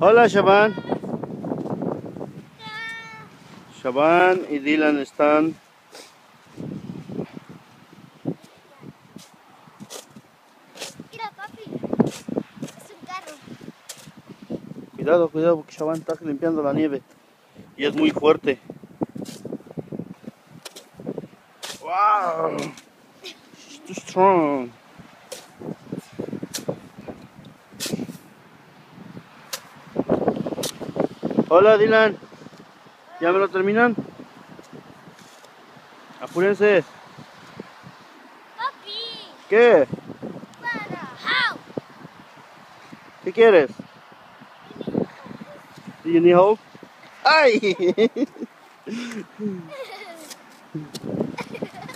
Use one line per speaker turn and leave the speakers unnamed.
Hola, Shaban. Shaban y Dylan están.
Mira, papi. Es un carro.
Cuidado, cuidado, porque Shaban está limpiando la nieve. Y es muy fuerte. ¡Wow! She's too strong. Hola Dylan. ¿Ya me lo terminan? Apúrense.
Papi.
¿Qué?
Para.
¿Qué quieres? Do you need help? ¡Ay!